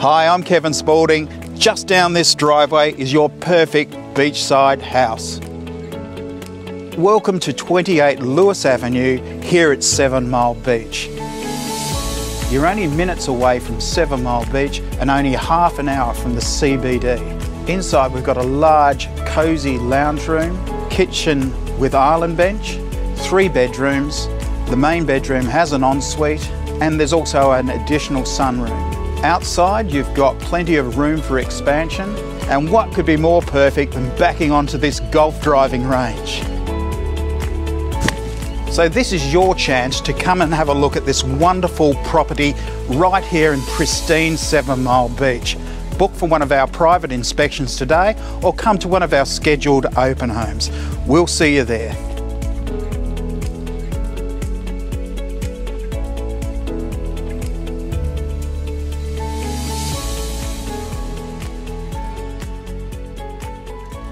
Hi, I'm Kevin Spaulding. Just down this driveway is your perfect beachside house. Welcome to 28 Lewis Avenue here at Seven Mile Beach. You're only minutes away from Seven Mile Beach and only half an hour from the CBD. Inside we've got a large cosy lounge room, kitchen with island bench, three bedrooms. The main bedroom has an ensuite and there's also an additional sunroom. Outside, you've got plenty of room for expansion, and what could be more perfect than backing onto this golf driving range? So this is your chance to come and have a look at this wonderful property right here in pristine Seven Mile Beach. Book for one of our private inspections today or come to one of our scheduled open homes. We'll see you there.